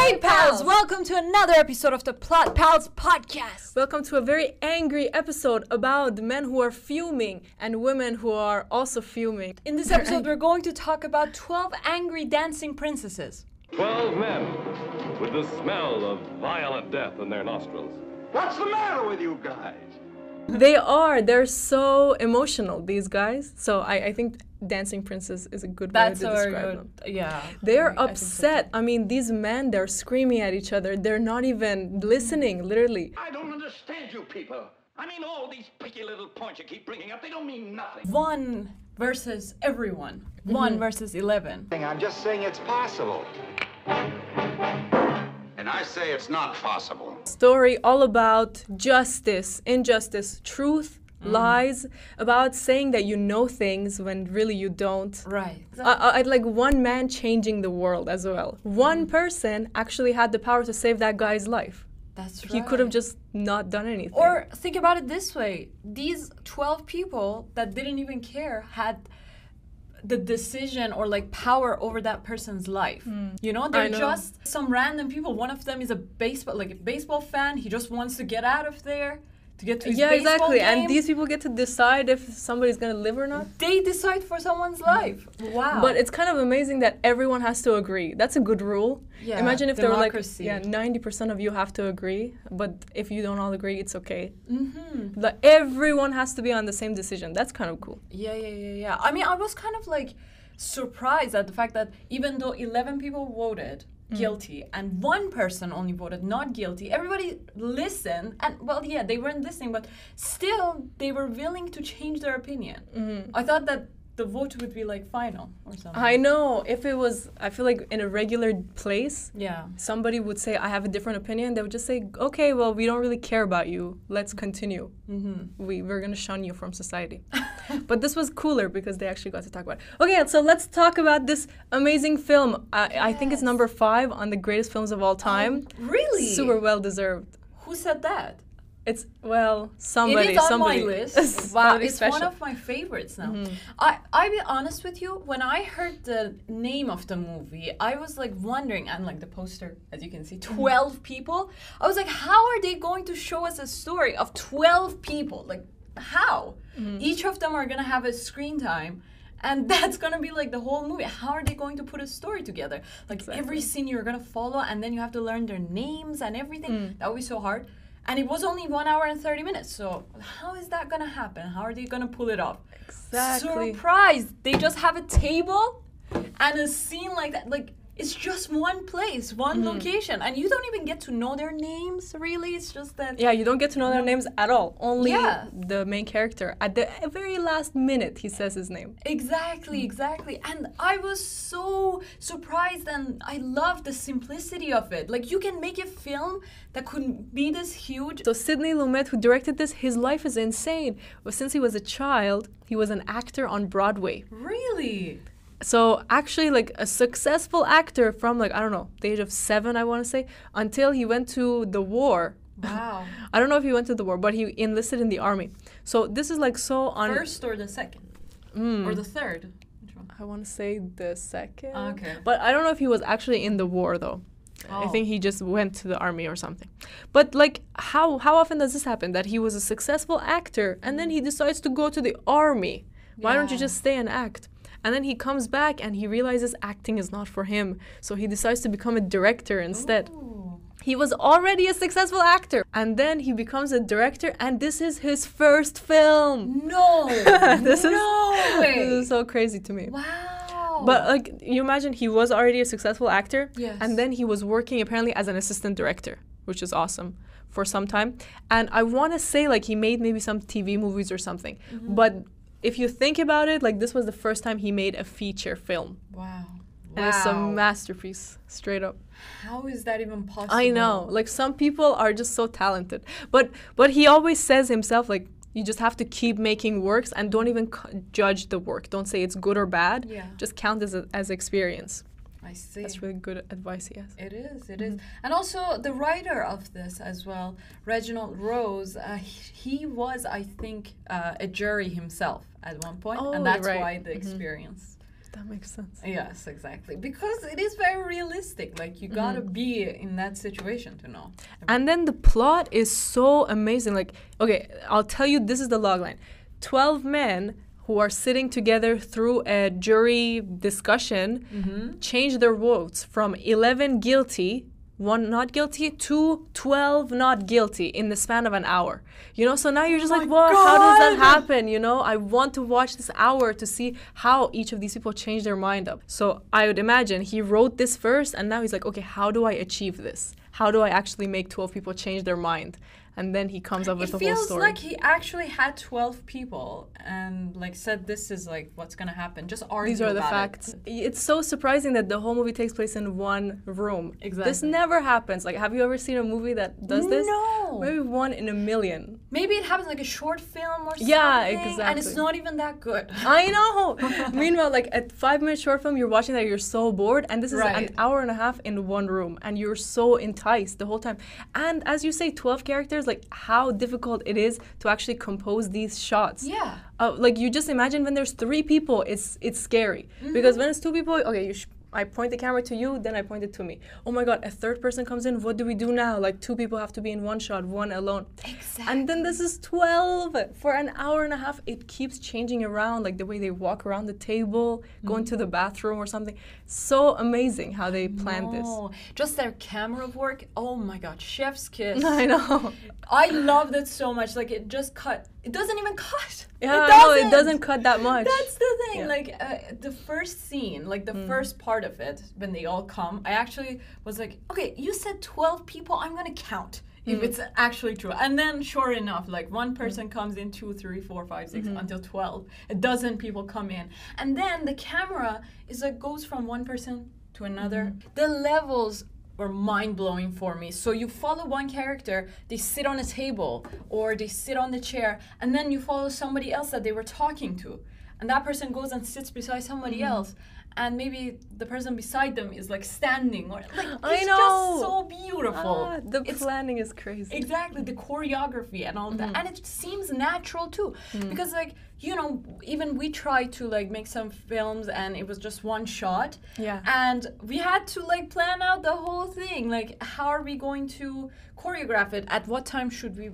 Hey, pals! Welcome to another episode of the Plot Pals podcast. Welcome to a very angry episode about the men who are fuming and women who are also fuming. In this episode, we're going to talk about 12 angry dancing princesses. Twelve men with the smell of violent death in their nostrils. What's the matter with you guys? They are. They're so emotional, these guys. So I, I think Dancing Princess is a good That's way to describe good. them. Yeah. They're I think so upset. I mean, these men, they're screaming at each other. They're not even listening, literally. I don't understand you people. I mean, all these picky little points you keep bringing up, they don't mean nothing. One versus everyone. Mm-hmm. One versus 11. I'm just saying it's possible. And I say it's not possible. Story all about justice, injustice, truth, Mm. lies, about saying that you know things when really you don't. Right. I, I, I'd like one man changing the world as well. One mm. person actually had the power to save that guy's life. That's right. He could have just not done anything. Or think about it this way these 12 people that didn't even care had the decision or like power over that person's life. Mm. You know, they're know. just some random people. One of them is a baseball like a baseball fan. He just wants to get out of there to get to his yeah, exactly. game. And these people get to decide if somebody's gonna live or not. they decide for someone's life. Wow. But it's kind of amazing that everyone has to agree. That's a good rule. Yeah, Imagine if there were like yeah, ninety percent of you have to agree, but if you don't all agree, it's okay. mm-hmm. Like everyone has to be on the same decision. That's kind of cool. Yeah, yeah, yeah, yeah. I mean, I was kind of like surprised at the fact that even though 11 people voted Mm. guilty and one person only voted not guilty, everybody listened. And, well, yeah, they weren't listening, but still, they were willing to change their opinion. Mm-hmm. I thought that the vote would be like final or something. I know. If it was, I feel like in a regular place, yeah. somebody would say, "I have a different opinion." They would just say, "Okay, well, we don't really care about you. Let's continue. Mm-hmm. We we're gonna shun you from society." but this was cooler because they actually got to talk about it. Okay, so let's talk about this amazing film. I, I think it's number five on the greatest films of all time. Really? Super well deserved. Who said that? It's well, somebody, it is on somebody. my list. wow, it's special. one of my favorites now. Mm-hmm. I I be honest with you, when I heard the name of the movie, I was like wondering, and like the poster, as you can see, mm-hmm. twelve people. I was like, how are they going to show us a story of twelve people? Like, how? Mm-hmm. Each of them are gonna have a screen time. And that's gonna be like the whole movie. How are they going to put a story together? Like every scene you're gonna follow, and then you have to learn their names and everything. Mm. That would be so hard. And it was only one hour and 30 minutes. So, how is that gonna happen? How are they gonna pull it off? Exactly. Surprised! They just have a table and a scene like that. Like, it's just one place, one Mm-hmm. location. And you don't even get to know their names, really. It's just that. Yeah, you don't get to know their names at all. Only Yeah. the main character. At the very last minute, he says his name. Exactly, exactly. And I was so surprised and I love the simplicity of it. Like, you can make a film that could be this huge. So Sidney Lumet, who directed this, his life is insane. Well, since he was a child, he was an actor on Broadway. Really? So actually, like a successful actor from like I don't know the age of seven, I want to say, until he went to the war. Wow. I don't know if he went to the war, but he enlisted in the army. So this is like so on. First or the second? Mm. Or the third? I want to say the second. Okay. But I don't know if he was actually in the war though. Oh. I think he just went to the army or something. But like how how often does this happen that he was a successful actor and then he decides to go to the army? Why don't you just stay and act? And then he comes back and he realizes acting is not for him. So he decides to become a director instead. Ooh. He was already a successful actor and then he becomes a director and this is his first film. No. this is way. this is so crazy to me. wow. But like you imagine he was already a successful actor Yes. and then he was working apparently as an assistant director, which is awesome for some time. And I want to say like he made maybe some TV movies or something. Mm-hmm. But if you think about it, like this was the first time he made a feature film. wow. And it's a masterpiece, straight up. How is that even possible? I know. Like some people are just so talented. But but he always says himself like you just have to keep making works and don't even c- judge the work. Don't say it's good or bad. Yeah. Just count as a, as experience. I see. That's really good advice has. It is, it is. And also the writer of this as well, Reginald Rose, uh, he, he was, I think, uh, a jury himself at one point, Oh, and that's right. why the experience. That makes sense. Yes, exactly. Because it is very realistic. Like you gotta Mm-hmm. be in that situation to know. And then the plot is so amazing. Like, okay, I'll tell you this is the logline 12 men who are sitting together through a jury discussion mm-hmm. change their votes from 11 guilty. One not guilty to 12 not guilty in the span of an hour. You know, so now you're just oh like, what? How does that happen? You know, I want to watch this hour to see how each of these people change their mind up. So I would imagine he wrote this first and now he's like, okay, how do I achieve this? How do I actually make 12 people change their mind? And then he comes up with It the whole story. It feels like he actually had 12 people and like said this is like what's gonna happen. Just argue These are the about it. facts. It's so surprising that the whole movie takes place in one room. Exactly. This never happens. Like, have you ever seen a movie that does this? No. Maybe one in a million. Maybe it happens like a short film or something. Yeah, exactly. And it's not even that good. I know. Meanwhile, like a five minute short film, you're watching that, you're so bored, and this is Right. an hour and a half in one room, and you're so enticed the whole time. And as you say, 12 characters, like how difficult it is to actually compose these shots. Yeah. Uh, like you just imagine when there's three people, it's it's scary because when it's two people, okay, you. Sh- I point the camera to you, then I point it to me. Oh my god, a third person comes in. What do we do now? Like two people have to be in one shot, one alone. Exactly. And then this is 12 for an hour and a half. It keeps changing around, like the way they walk around the table, go into the mm-hmm. bathroom or something. So amazing how they planned this. Just their camera work. Oh my god, chef's kiss. I know. I loved it so much. Like it just cut. It doesn't even cut. Yeah, it I know, it doesn't cut that much. That's the thing. Yeah. Mm. Like uh, the first scene, like the first part of it, when they all come, I actually was like, okay, you said twelve people. I'm gonna count Mm. if it's actually true. And then, sure enough, like one person comes in, two, three, four, five, six, Mm-hmm. until twelve. A dozen people come in, and then the camera is like goes from one person to another. Mm-hmm. The levels were mind blowing for me. So you follow one character, they sit on a table or they sit on the chair, and then you follow somebody else that they were talking to. And that person goes and sits beside somebody Mm-hmm. else. And maybe the person beside them is like standing or like I it's know. just so beautiful. Ah, the It's- planning is crazy. Exactly, the choreography and all Mm-hmm. that. And it seems natural too. Mm. Because like, you know, even we tried to like make some films and it was just one shot. Yeah. And we had to like plan out the whole thing. Like how are we going to choreograph it? At what time should we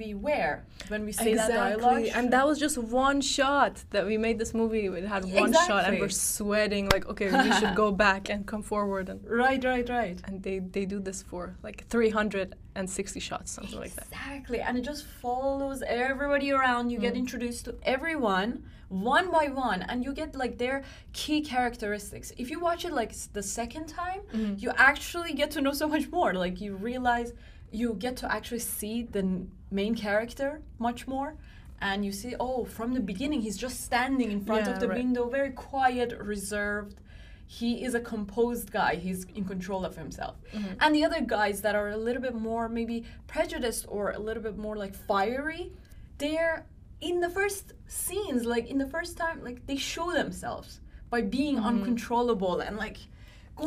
be where when we say that dialogue? And that was just one shot that we made this movie. It had one shot, and we're sweating like, okay, we should go back and come forward, and Right, right, right. and they they do this for like 360 shots, something like that. Exactly. And it just follows everybody around. You get mm. introduced to everyone one by one and you get like their key characteristics. If you watch it like the second time, mm-hmm. you actually get to know so much more. Like you realize you get to actually see the main character much more. And you see, oh, from the beginning, he's just standing in front Yeah, of the right. window, very quiet, reserved he is a composed guy he's in control of himself Mm-hmm. and the other guys that are a little bit more maybe prejudiced or a little bit more like fiery they're in the first scenes like in the first time like they show themselves by being uncontrollable and like Mm-hmm.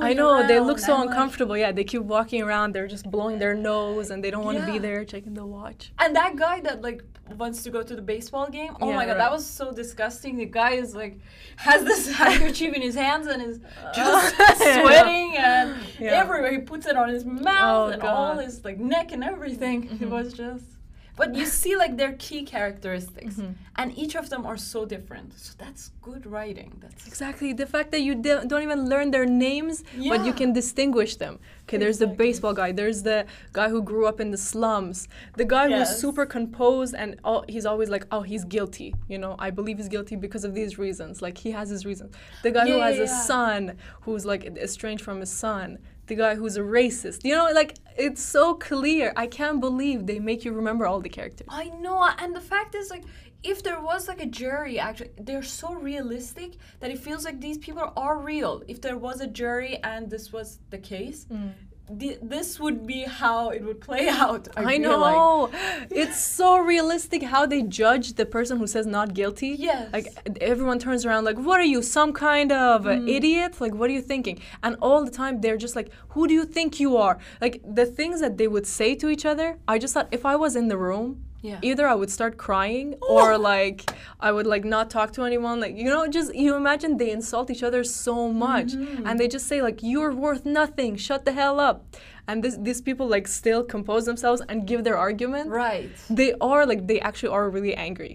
I know they look so like- uncomfortable. Yeah, they keep walking around. They're just blowing their nose, and they don't want to Yeah. be there checking the watch. and that guy that like wants to go to the baseball game oh Yeah, my god right. that was so disgusting the guy is like has this handkerchief in his hands and is just sweating and everywhere he puts it on his mouth Oh, and all God. Mm-hmm. his like neck and everything it was just but you see like their key characteristics Mm-hmm. and each of them are so different so that's good writing that's Exactly. The fact that you don't don't even learn their names, but you can distinguish them. Okay, there's the baseball guy. There's the guy who grew up in the slums. The guy who's super composed and all, he's always like, oh, he's guilty. You know, I believe he's guilty because of these reasons. Like he has his reasons. The guy who has yeah, a son who's like estranged from his son. The guy who's a racist. You know, like it's so clear. I can't believe they make you remember all the characters. I know, and the fact is, like, if there was like a jury, actually, they're so realistic that it feels like these people are real. If there was a jury and this was the case, mm. Thi- this would be how it would play out. I, I feel like. know. It's so realistic how they judge the person who says not guilty. Yes. Like everyone turns around like, "What are you, some kind of Mm. idiot? Like, what are you thinking?" And all the time they're just like, "Who do you think you are?" Like the things that they would say to each other. I just thought if I was in the room, Yeah. either I would start crying or like I would like not talk to anyone. Like you know, just you imagine they insult each other so much, Mm-hmm. and they just say like you're worth nothing. Shut the hell up. And this these people like still compose themselves and give their argument. Right. They are like they actually are really angry.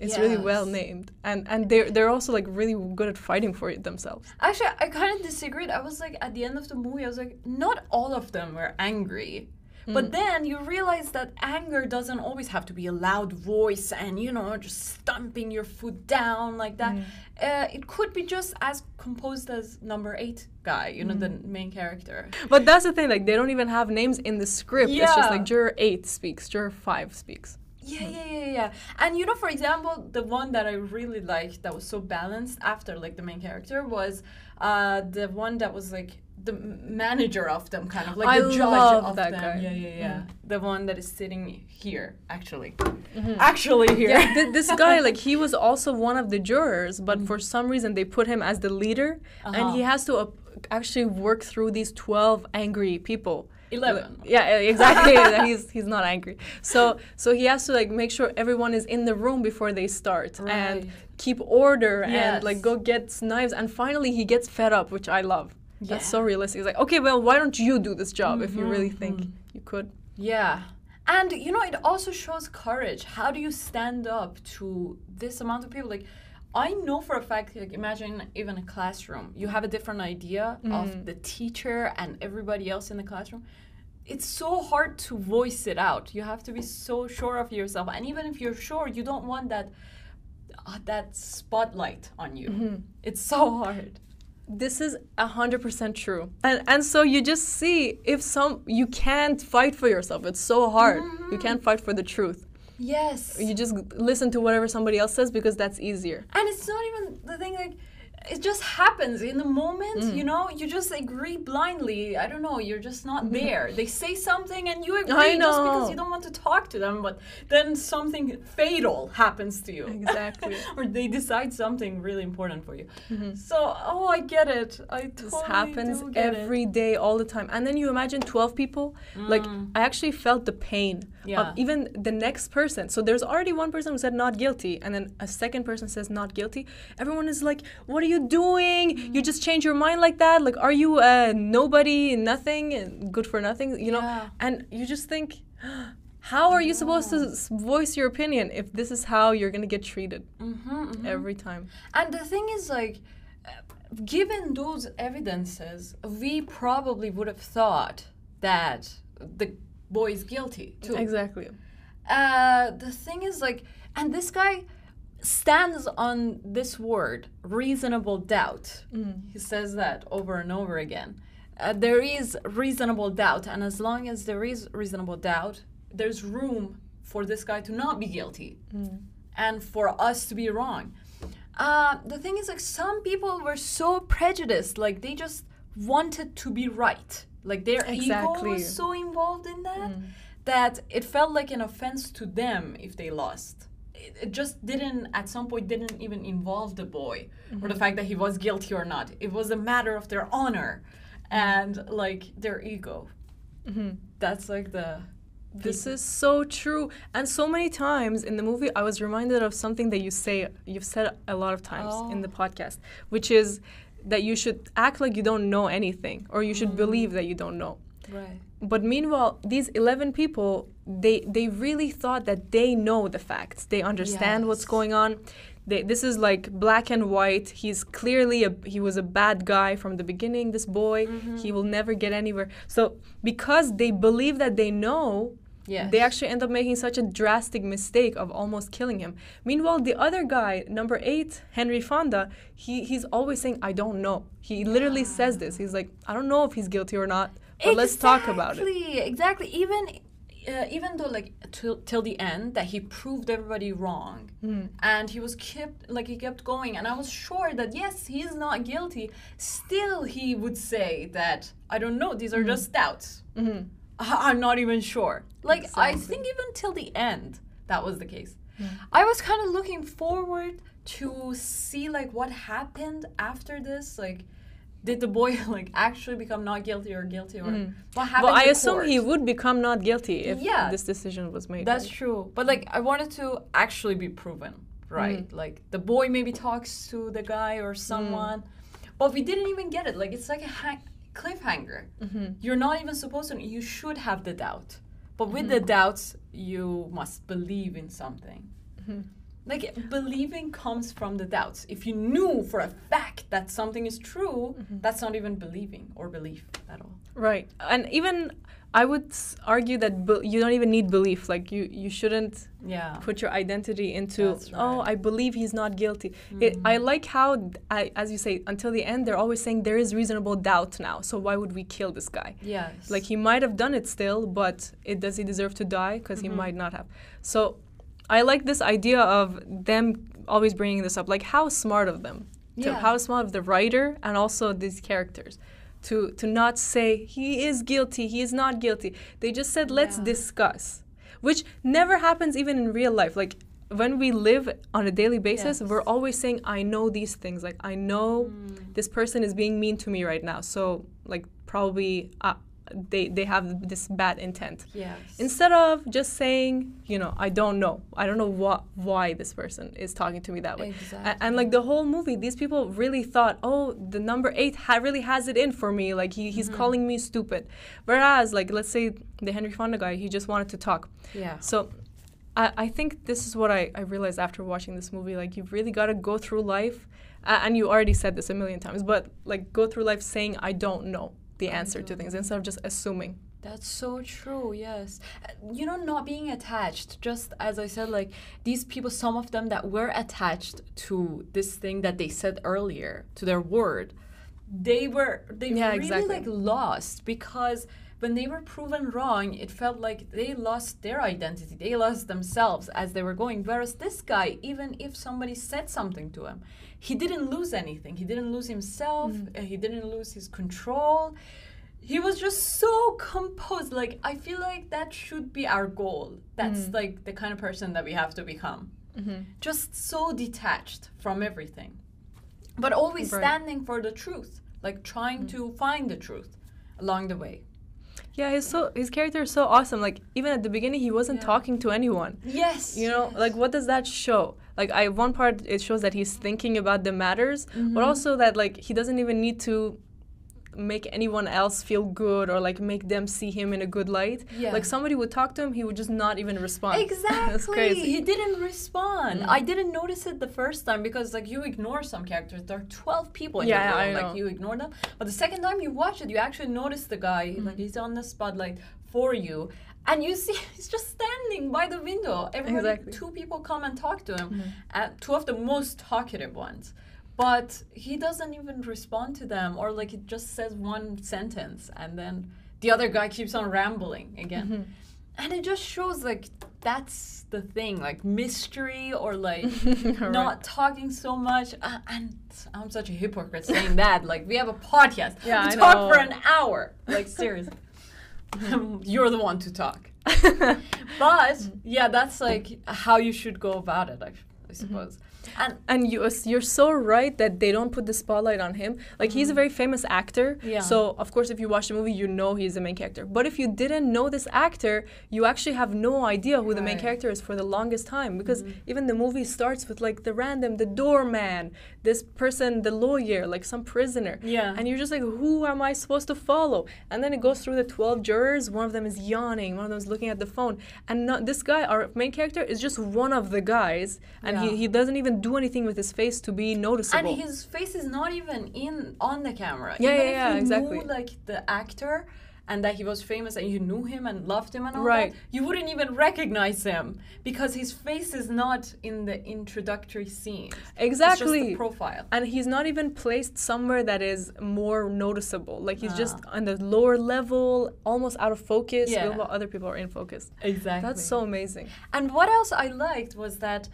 It's really well named, and and they're they're also like really good at fighting for it themselves. Actually, I kind of disagreed. I was like, at the end of the movie, I was like, not all of them were angry. Mm. But then you realize that anger doesn't always have to be a loud voice and, you know, just stomping your foot down like that. Mm. Uh, it could be just as composed as number eight guy, you know, the Mm. main character. But that's the thing, like they don't even have names in the script. It's just like juror eight speaks, juror five speaks. Yeah, yeah, yeah, yeah. And you know, for example, the one that I really liked that was so balanced after like the main character was uh, the one that was like the manager of them, kind of like I the judge love of that them. guy. Yeah, yeah, yeah. The one that is sitting here, actually, actually here. Yeah, th- this guy, like, he was also one of the jurors, but for some reason they put him as the leader, and he has to uh, actually work through these 12 angry people. 11. Yeah, exactly. he's he's not angry. So so he has to like make sure everyone is in the room before they start and keep order and like go get knives. And finally he gets fed up, which I love. That's so realistic. He's like, okay, well, why don't you do this job if you mm-hmm. really think mm-hmm. you could? Yeah. And you know, it also shows courage. How do you stand up to this amount of people? Like, I know for a fact, like, imagine even a classroom, you have a different idea of mm-hmm. the teacher and everybody else in the classroom. It's so hard to voice it out. You have to be so sure of yourself. And even if you're sure, you don't want that uh, that spotlight on you. Mm-hmm. It's so hard. This is a hundred percent true, and and so you just see if some you can't fight for yourself. It's so hard. You mm-hmm. can't fight for the truth. Yes. You just listen to whatever somebody else says because that's easier. And it's not even the thing like it just happens in the moment, Mm. you know. You just agree blindly. I don't know. You're just not mm-hmm. there. they say something and you agree I just because you don't want to talk to them, but then something fatal happens to you. Exactly. or they decide something really important for you. Mm-hmm. So, oh, I get it. I totally This happens get it. every day, all the time. And then you imagine 12 people. Like, mm. I actually felt the pain Yeah. of even the next person. So there's already one person who said not guilty, and then a second person says not guilty. Everyone is like, What are you doing? You just change your mind like that? Like, are you uh, nobody, nothing, good for nothing? You know? Yeah. And you just think, How are you supposed to voice your opinion if this is how you're gonna get treated Mm-hmm, every time? And the thing is, like, given those evidences, we probably would have thought that the boy is guilty too. Exactly. Uh, the thing is, like, and this guy stands on this word, reasonable doubt. He says that over and over again. Uh, there is reasonable doubt, and as long as there is reasonable doubt, there's room for this guy to not be guilty and for us to be wrong. Uh, the thing is, like, some people were so prejudiced, like, they just wanted to be right. Like, their ego was so involved in that that it felt like an offense to them if they lost. It, just didn't, at some point, didn't even involve the boy or the mm-hmm. fact that he was guilty or not. It was a matter of their honor and, like, their ego. Mm-hmm. That's like the. This is so true. And so many times in the movie, I was reminded of something that you say, you've said a lot of times in the oh. podcast, which is that you should act like you don't know anything or you should mm. believe that you don't know. Right. But meanwhile, these 11 people, they, they really thought that they know the facts. They understand what's going on. They, this is like black and white. He's clearly a he was a bad guy from the beginning. This boy, mm-hmm. he will never get anywhere. So because they believe that they know, Yes. they actually end up making such a drastic mistake of almost killing him. Meanwhile, the other guy, number eight, Henry Fonda, he, he's always saying, I don't know. He literally says this. He's like, I don't know if he's guilty or not, but let's talk about it. Exactly, exactly. Even uh, even though like till, till the end that he proved everybody wrong, Hmm. and he was kept like he kept going, and I was sure that yes, he's not guilty. Still, he would say that I don't know. These are Hmm. just doubts. Mm-hmm. I- I'm not even sure. Like I think even till the end that was the case. Hmm. I was kind of looking forward to see like what happened after this, like did the boy like actually become not guilty or guilty or what happened? Well, I assume he would become not guilty if Yeah. this decision was made. That's right? true. But like I wanted to actually be proven, right? Mm. Like the boy maybe talks to the guy or someone. But we didn't even get it. Like it's like a hang- cliffhanger. Mm-hmm. You're not even supposed to you should have the doubt. But with Mm-hmm. the doubts, you must believe in something. Mm-hmm. Like believing comes from the doubts. If you knew for a fact that something is true, Mm-hmm. that's not even believing or belief at all. Right, and even I would argue that be- you don't even need belief. Like you, you shouldn't Yeah. put your identity into. Oh. Mm. I believe he's not guilty. It, I like how, I, as you say, until the end, they're always saying there is reasonable doubt now. So why would we kill this guy? Yes. Like he might have done it still, but it does he deserve to die? Because Mm-hmm. he might not have. So I like this idea of them always bringing this up. Like how smart of them. To, Yeah. how smart of the writer and also these characters. To, to not say he is guilty, he is not guilty. They just said let's Yeah. discuss, which never happens even in real life. Like when we live on a daily basis, Yes. we're always saying, I know these things. Like, I know Mm. this person is being mean to me right now. So, like, probably uh, they, they have this bad intent. yes. Instead of just saying, you know, I don't know. I don't know what why this person is talking to me that way. A- And, like the whole movie, these people really thought, oh, the number eight ha- really has it in for me. Like he, he's calling me stupid. Whereas, like, let's say the Henry Fonda guy, he just wanted to talk. yeah. So I, I think this is what I, I realized after watching this movie. Like, you've really got to go through life, uh, and you already said this a million times, but like, go through life saying, I don't know the answer to things instead of just assuming. That's so true, yes. Uh, You know, not being attached, just as I said, like these people, some of them that were attached to this thing that they said earlier, to their word, they were, they Yeah, really exactly. like lost because when they were proven wrong, it felt like they lost their identity, they lost themselves as they were going. Whereas this guy, even if somebody said something to him, he didn't lose anything. He didn't lose himself, mm. uh, he didn't lose his control. He was just so composed. Like i feel like that should be our goal. That's mm. like the kind of person that we have to become. Mm-hmm. Just so detached from everything. But always Right. standing for the truth. Like trying mm. to find the truth along the way Yeah, his so his character is so awesome. Like even at the beginning, he wasn't Yeah. talking to anyone. yes You know, like what does that show? Like I one part it shows that he's thinking about the matters, but mm-hmm. also that like he doesn't even need to make anyone else feel good or like make them see him in a good light. Yeah. Like somebody would talk to him, he would just not even respond. Exactly. That's crazy. Mm. He didn't respond. I didn't notice it the first time because like you ignore some characters. There are twelve people in Yeah, the room. Like you ignore them. But the second time you watch it, you actually notice the guy. Mm. Like he's on the spotlight for you. And you see he's just standing by the window. Everybody Exactly. Two people come and talk to him. And two of the most talkative ones. But he doesn't even respond to them or like it just says one sentence and then the other guy keeps on rambling again. Mm-hmm. and it just shows like that's the thing like mystery or like Right. not talking so much. Uh, and i'm such a hypocrite saying that like we have a podcast. Yeah, we I talk know. for an hour. Like seriously. You're the one to talk. But yeah that's like how you should go about it i, I suppose and And you, you're so right that they don't put the spotlight on him. Like he's a very famous actor, Mm-hmm. Yeah. so of course if you watch the movie, you know he's the main character. But if you didn't know this actor, you actually have no idea who the main Mm-hmm. character is for the longest time because even the movie starts with like the random, the doorman, this person, the lawyer, like some prisoner. Yeah. And you're just like, who am I supposed to follow? And then it goes through the 12 jurors. One of them is yawning. One of them is looking at the phone. And not, this guy, our main character, is just one of the guys. And Yeah. he, he doesn't even do anything with his face to be noticeable. and his face is not even in on the camera. Yeah, even yeah, if yeah, you exactly. knew like the actor and that he was famous and you knew him and loved him and all Right. that, you wouldn't even recognize him because his face is not in the introductory scene. It's just Exactly. the profile. and he's not even placed somewhere that is more noticeable. Like he's just Ah. on the lower level, almost out of focus, Yeah. while other people are in focus. Exactly. That's so amazing. And what else I liked was that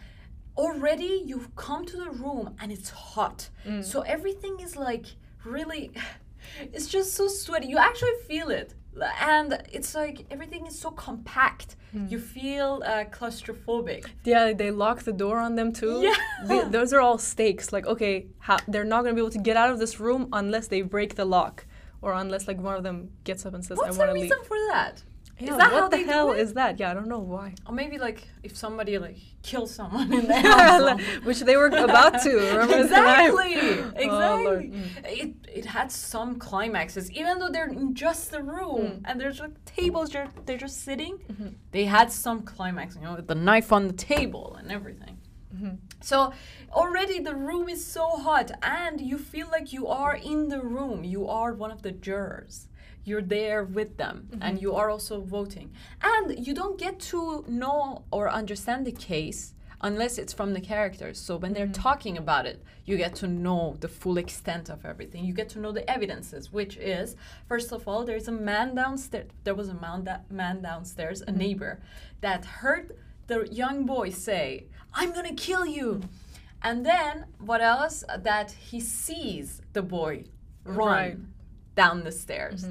already you've come to the room and it's hot. So everything is like really it's just so sweaty. You actually feel it. and it's like everything is so compact. Hmm. You feel uh, claustrophobic. Yeah, they lock the door on them too. Yeah. The- those are all stakes. Like, okay, how, they're not gonna be able to get out of this room unless they break the lock, or unless like one of them gets up and says, "I want to leave." What's the reason for that? Yeah, is that what how the they hell do it? is that? Yeah, I don't know why. Or maybe like if somebody like kills someone in the house. Which they were about to. Remember the exactly, Oh, Lord. exactly. it it had some climaxes, even though they're in just the room Mm. and there's like tables, they're they're just sitting. Mm-hmm. They had some climax, you know, with the knife on the table and everything. Mm-hmm. So already the room is so hot, and you feel like you are in the room. You are one of the jurors. You're there with them, and mm-hmm. you are also voting. And you don't get to know or understand the case unless it's from the characters. So when they're mm-hmm. talking about it, you get to know the full extent of everything. You get to know the evidences, which is first of all, there's a man downstairs. There was a man, da- man downstairs, a mm-hmm. neighbor, that heard the young boy say, "I'm gonna kill you." And then what else? That he sees the boy run Right. down the stairs.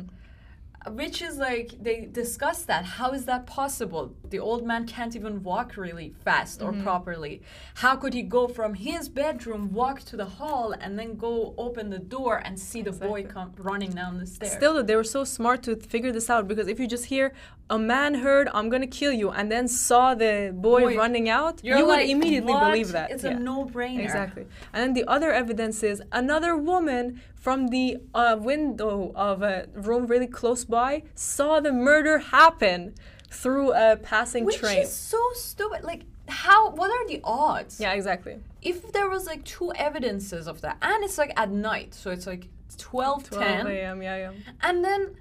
Which is like they discuss that. How is that possible? The old man can't even walk really fast or properly. How could he go from his bedroom, walk to the hall, and then go open the door and see the boy come running down the stairs? Still, they were so smart to figure this out because if you just hear a man heard "I'm gonna kill you" and then saw the boy, Boy, running out, you would immediately "What? believe that. It's Yeah. a no-brainer. Exactly. And then the other evidence is another woman from the uh, window of a room really close by saw the murder happen through a passing Which train. is so stupid. Like, how? What are the odds? yeah, exactly. If there was like two evidences of that, and it's like at night, so it's like 12, 12 10, a.m. Yeah, yeah. and then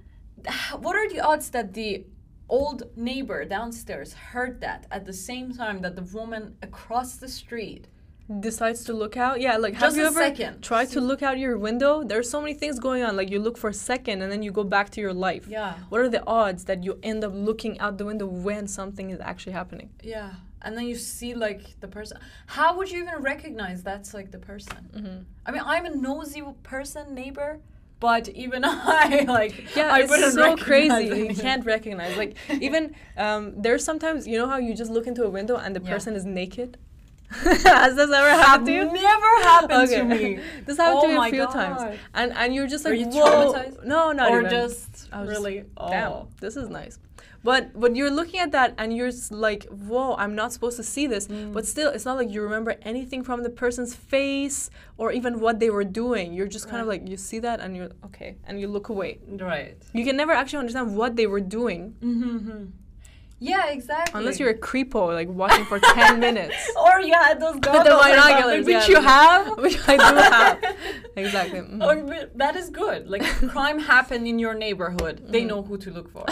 what are the odds that the old neighbor downstairs heard that at the same time that the woman across the street? Decides to look out. Yeah, like Just have you a ever second. tried to look out your window? There's so many things going on. Like you look for a second and then you go back to your life. Yeah. What are the odds that you end up looking out the window when something is actually happening? Yeah. And then you see like the person. How would you even recognize that's like the person? Mm-hmm. I mean, I'm a nosy person, neighbor, but even I like. Yeah, I it's so crazy. You can't recognize. Like even um, there's sometimes you know how you just look into a window and the Yeah. person is naked. Has this ever happened to you? Never happened to me. this happened Oh to me a few God. times, and and you're just like, you whoa, no, not or even. just was just, really. Damn, oh. this is nice. But when you're looking at that and you're like, whoa, I'm not supposed to see this. Mm. But still, it's not like you remember anything from the person's face or even what they were doing. You're just kind of like you see that and you're okay, and you look away. Right. You can never actually understand what they were doing Yeah, exactly. unless you're a creepo, like watching for ten minutes. Or you had those goggles, the or binoculars, which yeah. you have. Which I do have. Exactly. Oh, but that is good. Like crime happened in your neighborhood. Mm-hmm. They know who to look for.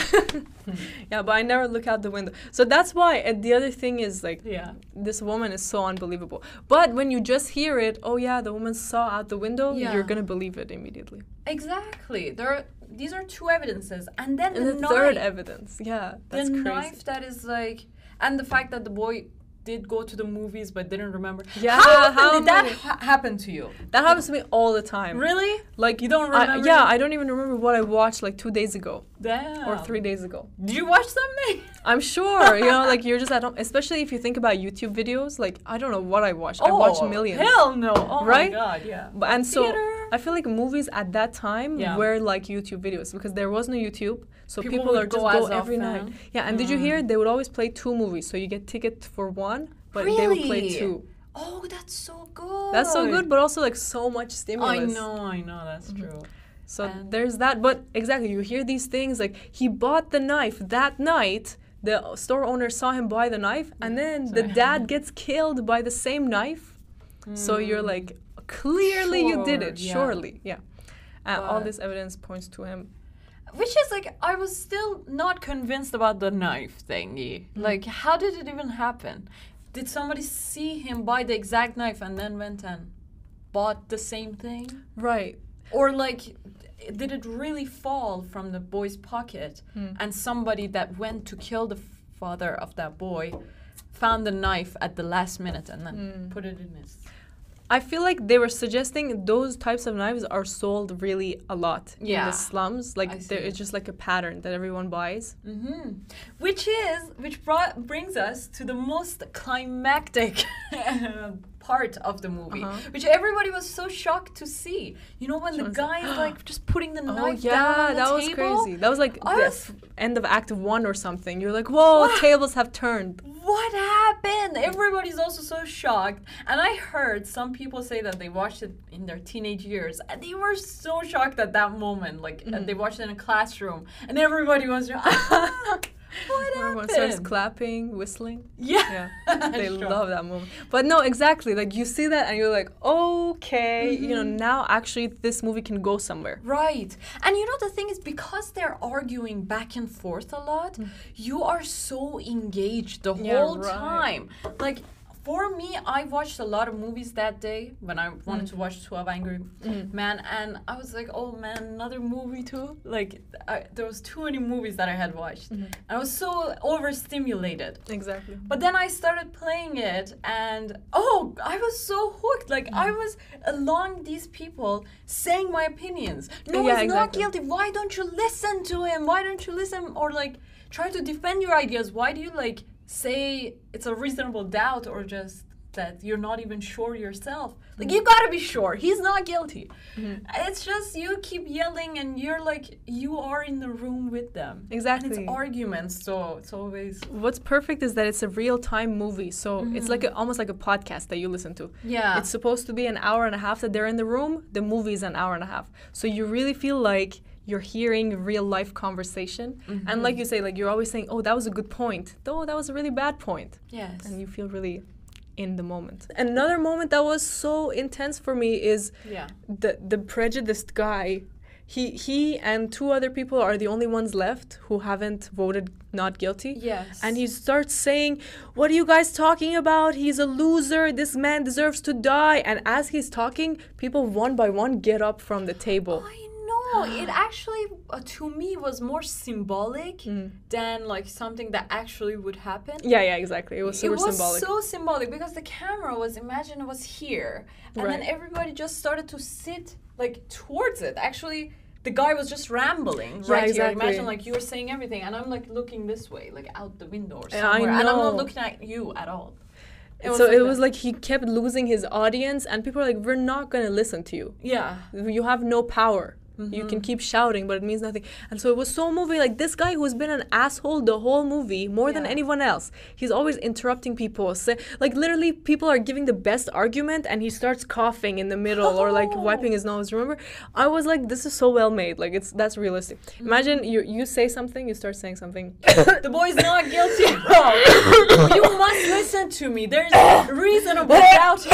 Yeah, but I never look out the window. So that's why. And the other thing is like, yeah. this woman is so unbelievable. But when you just hear it, oh yeah, the woman saw out the window, Yeah. you're gonna believe it immediately. Exactly. There are these are two evidences. And then And the, the third evidence, yeah, that's the crazy. knife that is like and the fact that the boy did go to the movies but didn't remember. Yeah, How how did that ha- happen to you? That happens to me all the time. Really? Like You don't I- remember? yeah, I don't even remember what I watched like two days ago Damn. or three days ago. Did you watch something? I'm sure, you know, like you're just at home. Especially if you think about YouTube videos, like I don't know what I watched. I oh, watched millions. Oh, Hell no. Oh Right? my god, yeah. But- And so Theater. I feel like movies at that time Yeah. were like YouTube videos because there was no YouTube. So People people, would are just go go, every night. Yeah, and did you hear they would always play two movies. So you get ticket for one, but they would play Really? two. Oh, that's so good. That's so good, but also like so much stimulus. I know, I know, that's true. So And- there's that. But exactly, you hear these things like he bought the knife that night. The store owner saw him buy the knife, and then the dad gets killed by the same knife. So you're like, clearly you did it. yeah. Surely, yeah. Uh, all this evidence points to him. Which is like, I was still not convinced about the knife thingy. Mm. Like, how did it even happen? Did somebody see him buy the exact knife and then went and bought the same thing? Right. Or like, did it really fall from the boy's pocket Hmm. and somebody that went to kill the father of that boy found the knife at the last minute and then Hmm. put it in his. I feel like they were suggesting those types of knives are sold really a lot in the slums. Like I they're- see. it's just like a pattern that everyone buys. Which is, which brought, brings us to the most climactic part of the movie, Uh-huh. which everybody was so shocked to see. You know, when the guy is like just putting the Oh knife yeah, down on the that was crazy. That was like I the was- end of Act One or something. You're like, whoa, tables have turned. What happened? Everybody's also so shocked. And I heard some people say that they watched it in their teenage years and they were so shocked at that moment. Like Mm-hmm. they watched it in a classroom and everybody was what Everyone starts clapping, whistling. Yeah. Yeah, they Sure. love that movie. But no, exactly. Like you see that and you're like, okay, you know, mm-hmm. now actually this movie can go somewhere. Right. And you know, the thing is, because they're arguing back and forth a lot, mm. you are so engaged the. Yeah, whole right. time. Like, for me, I watched a lot of movies that day when I wanted Mm. to watch 12 Angry Men, and I was like, oh man, another movie too? Like, I, there was too many movies that I had watched. Mm-hmm. I was so overstimulated. Exactly. But then I started playing it, and oh, I was so hooked. Like Mm. I was along these people saying my opinions. No, Yeah, he's not guilty. Why don't you listen to him? Why don't you listen or like try to defend your ideas? Why do you like say it's a reasonable doubt or just that you're not even sure yourself? Like Mm. you gotta be sure he's not guilty. Mm-hmm. It's just you keep yelling, and you're like you are in the room with them. And Exactly. it's arguments, so it's always What's perfect is that it's a real time movie. So it's like a, almost like a podcast that you listen to. Yeah. It's supposed to be an hour and a half that they're in the room. The movie is an hour and a half. So you really feel like you're hearing real life conversation. And mm-hmm. like you say, like you're always saying, oh, that was a good point. Oh, that was a really bad point. yes. And you feel really in the moment. Another moment that was so intense for me is Yeah. the the prejudiced guy. He he and two other people are the only ones left who haven't voted not guilty. Yes. And he starts saying, "What are you guys talking about? He's a loser. This man deserves to die." And as he's talking, people one by one get up from the table. I know. It actually, uh, to me, was more symbolic than like something that actually would happen. Yeah, yeah, exactly. It was super it was symbolic. so symbolic because the camera was, imagine it was here. And then everybody just started to sit like towards it. Actually, the guy was just rambling Yeah, right here. exactly. Imagine like you were saying everything, and I'm like looking this way, like out the window or somewhere. And I'm not looking at you at all. so it that. was like he kept losing his audience, and people are like, "We're not gonna listen to you. Yeah. You have no power. You Mm-hmm. can keep shouting, but it means nothing." And so it was so moving. Like this guy who's been an asshole the whole movie, more than anyone else. He's always interrupting people. Say, like literally, people are giving the best argument, and he starts coughing in the middle or like Oh. wiping his nose. Remember, I was like, "This is so well made. Like it's that's realistic." Mm-hmm. Imagine you you say something, you start saying something. The boy's not guilty you must listen to me. There's reasonable doubt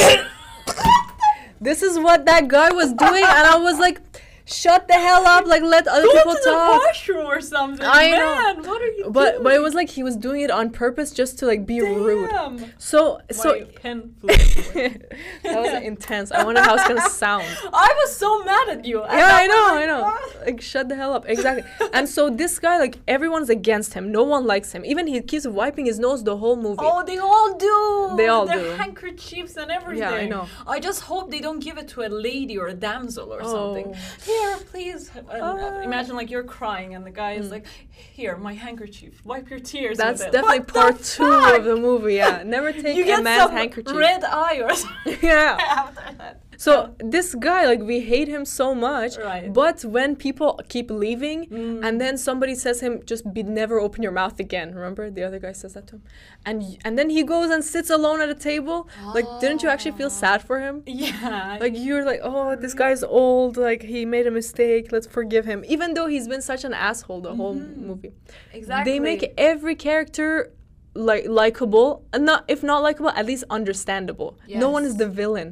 this is what that guy was doing, and I was like, "Shut the hell up! Like let other Go people to the talk." washroom or something. I know. What are you But doing? but it was like he was doing it on purpose just to like be rude. Damn. So so My pen flew that was intense. I wonder how it's gonna sound. I was so mad at you. Yeah, I was know, like, I know. "Ah." Like shut the hell up. Exactly. And so this guy, like everyone's against him. No one likes him. Even he keeps wiping his nose the whole movie. Oh, they all do. They all Their do. handkerchiefs and everything. yeah I know. I just hope they don't give it to a lady or a damsel or something. Oh. Here, please. Uh, imagine like you're crying and the guy is like, "Here, my handkerchief. Wipe your tears." That's with it." definitely What part two fuck? of the movie. Yeah, never take You a man's handkerchief. red eye or something yeah. after that. So this guy, like, we hate him so much. Right. Mm. But when people keep leaving, and then somebody says him, just be never open your mouth again. Remember, the other guy says that to him, and and then he goes and sits alone at a table. Like, didn't you actually feel sad for him? Yeah. Like you're like, oh, this guy's old. Like he made a mistake. Let's forgive him, even though he's been such an asshole the whole movie. exactly. They make every character like likable, and not if not likable, at least understandable. No one is the villain.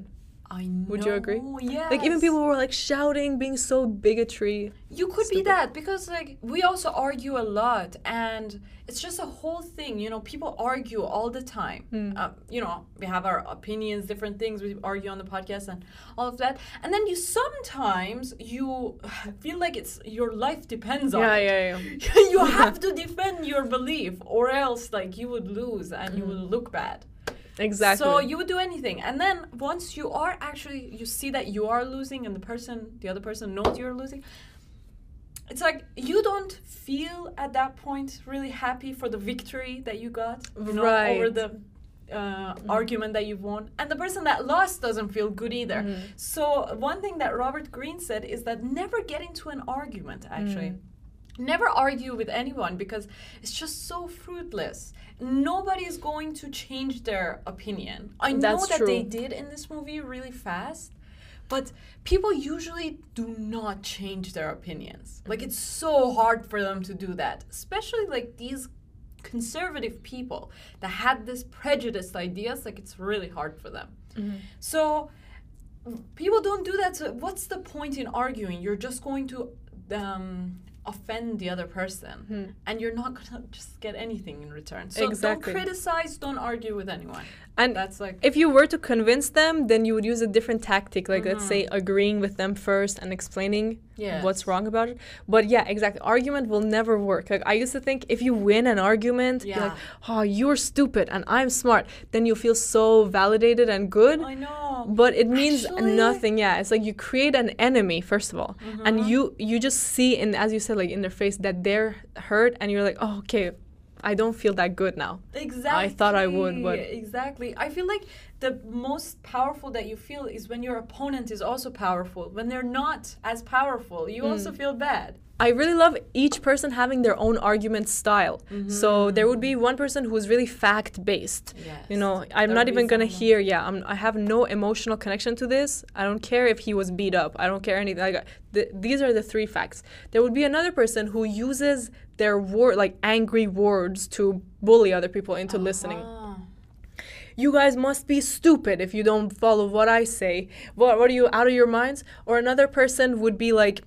I know. Would you agree? Yes. Like even people were like shouting, being so bigotry. You could be that because like we also argue a lot, and it's just a whole thing. You know, people argue all the time. Hmm. Um, you know, we have our opinions, different things. We argue on the podcast and all of that, and then you sometimes you feel like it's your life depends on Yeah, it. yeah, yeah. you have to defend your belief, or else like you would lose and you Hmm. would look bad. Exactly. So you would do anything, and then once you are actually, you see that you are losing, and the person, the other person knows you're losing. It's like you don't feel at that point really happy for the victory that you got, you know, over the uh, argument that you've won, and the person that lost doesn't feel good either. So one thing that Robert Greene said is that never get into an argument. Actually, never argue with anyone because it's just so fruitless. Nobody is going to change their opinion. I know That's that they did in this movie really fast, but people usually do not change their opinions. Like it's so hard for them to do that, especially like these conservative people that had this prejudiced ideas. Like it's really hard for them. So people don't do that. So what's the point in arguing? You're just going to um, offend the other person, hmm. and you're not gonna just get anything in return. So Exactly. don't criticize. Don't argue with anyone. And That's like if you were to convince them, then you would use a different tactic, like let's say Mm-hmm. agreeing with them first and explaining Yes. what's wrong about it. But yeah, exactly. Argument will never work. Like I used to think if you win an argument, you're like, oh, you're stupid and I'm smart, then you'll feel so validated and good. I know. But it means Actually- nothing. Yeah, it's like you create an enemy first of all, Mm-hmm. and you you just see in as you said like in their face that they're hurt, and you're like, oh, okay, I don't feel that good now. Exactly. I thought I would, but- exactly. I feel like the most powerful that you feel is when your opponent is also powerful. When they're not as powerful, you also Mm. feel bad. I really love each person having their own argument style. So there would be one person who's really fact based. You know, I'm not even gonna someone- hear. Yeah, I'm, I have no emotional connection to this. I don't care if he was beat up. I don't care anything. Like, the, these are the three facts. There would be another person who uses their word, like angry words, to bully other people into listening. Ah. You guys must be stupid if you don't follow what I say. What, what are you out of your minds? Or another person would be like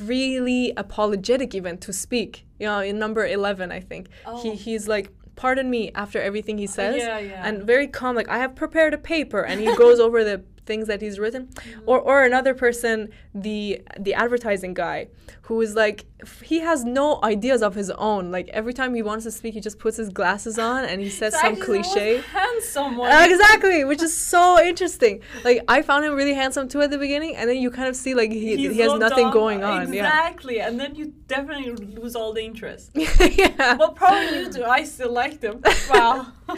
really apologetic even to speak. You know, in number 11, I think. He, Oh. he's like, pardon me after everything he says. yeah, yeah. And very calm, like, I have prepared a paper. And he goes over the things that he's written. Or, or another person, the the advertising guy, who is like, he has no ideas of his own. Like, every time he wants to speak, he just puts his glasses on and he says It's some actually the most cliche. Handsome one. Uh, exactly, which is so interesting. Like I found him really handsome too at the beginning, and then you kind of see like he, He's he has nothing dumb. going on. Exactly. And then you definitely lose all the interest. Yeah, well, probably you do. I still like them. Wow.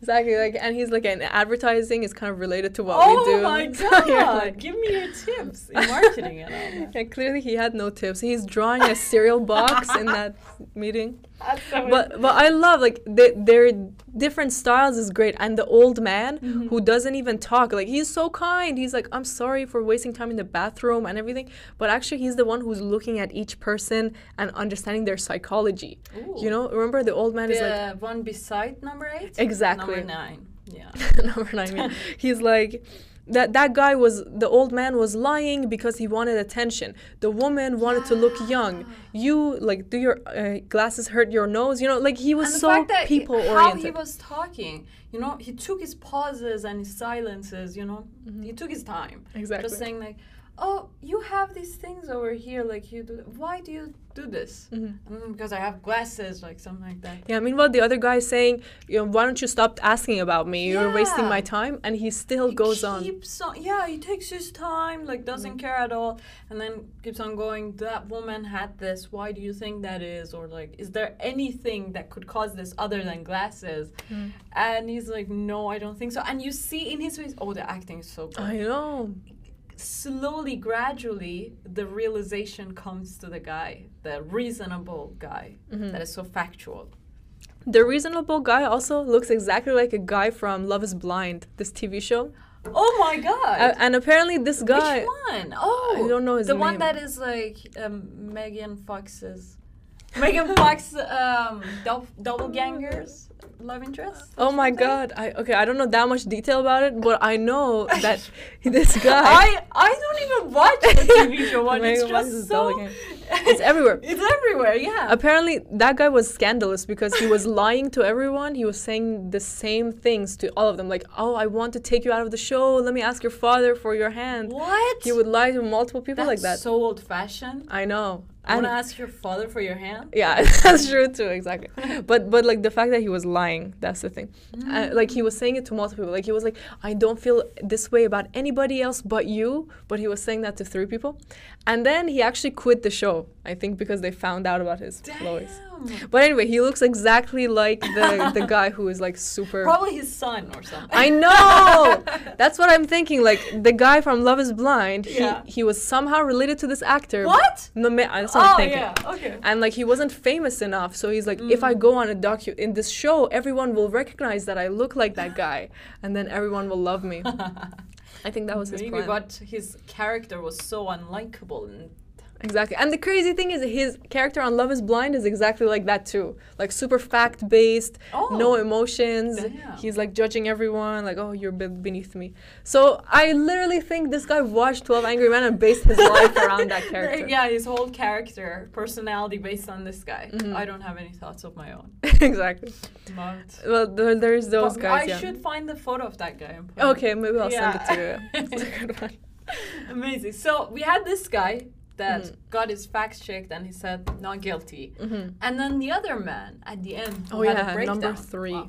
exactly. Like, and he's like, and advertising is kind of related to what oh we do. Oh my god. like- Give me your tips in marketing and all that. yeah, clearly he had no tips. He's drawing a cereal box in that meeting. So But but I love like the, their different styles is great. And the old man Mm-hmm. who doesn't even talk, like he's so kind. He's like, I'm sorry for wasting time in the bathroom and everything. But actually, he's the one who's looking at each person and understanding their psychology. You know, remember the old man is like the one beside number eight? Exactly. Number nine. Yeah. number nine. man. He's like. That, that guy was the old man was lying because he wanted attention. The woman wanted to look young. You like do your uh, glasses hurt your nose? You know, like he was and the so fact that he- people how he was talking, you know, he took his pauses and his silences. You know, he took his time. Mm-hmm. Exactly. Just saying like, oh, you have these things over here, like you do. Why do you do this? Mm-hmm. "Mm, because I have glasses, like something like that. Yeah, meanwhile, the other guy is saying, you know, why don't you stop asking about me? You're wasting my time. And he still goes on. keeps on. Yeah, he takes his time, like doesn't Mm-hmm. care at all, and then keeps on going. That woman had this. Why do you think that is? Or like, is there anything that could cause this other than glasses? Mm. And he's like, no, I don't think so. And you see in his face, oh, the acting is so good. I know. Slowly, gradually, the realization comes to the guy, the reasonable guy, Mm-hmm. that is so factual. The reasonable guy also looks exactly like a guy from Love is Blind, this TV show. Oh my god! A- and apparently, this guy. Which one? Oh, I don't know his the one that is like um, Megan Fox's, Megan Fox um, doppelgangers love interest. Oh my god. I okay, I don't know that much detail about it, but I know that this guy I I don't even watch the TV show one. It's just so. It's everywhere. It's everywhere. Yeah. Apparently, that guy was scandalous because he was lying to everyone. He was saying the same things to all of them, like, "Oh, I want to take you out of the show. Let me ask your father for your hand." what? He would lie to multiple people That's like that. so old fashioned. I know. I want to ask your father for your hand. Yeah, that's true too. Exactly. But but like the fact that he was lying, that's the thing. Uh, like he was saying it to multiple people. Like he was like, I don't feel this way about anybody else but you. But he was saying that to three people, and then he actually quit the show. I think because they found out about his voice. Damn. But anyway, he looks exactly like the the guy who is like super. Probably his son or something. I know. That's what I'm thinking. Like the guy from Love Is Blind. He Yeah. he was somehow related to this actor. What? No, that's what I'm Oh thinking yeah. Okay. and like he wasn't famous enough so he's like if i Mm. go on a docu in this show everyone will recognize that i look like that guy and then everyone will love me i think that was his Maybe, plan but his character was so unlikable. And exactly and the crazy thing is his character on love is blind is exactly like that too like super fact based no Oh. emotions Damn. he's like judging everyone like oh you're beneath me so i literally think this guy watched 12 angry men and based his life around that character yeah, his whole character, personality based on this guy. Mm-hmm. I don't have any thoughts of my own. exactly But, well there, there's those but guys I yeah. should find the photo of that guy. and put it. Okay, maybe I'll send it to you. It's a good one. Amazing. So we had this guy that Mm-hmm. got his facts checked and he said not guilty. And then the other man at the end. Oh yeah, number three. Wow.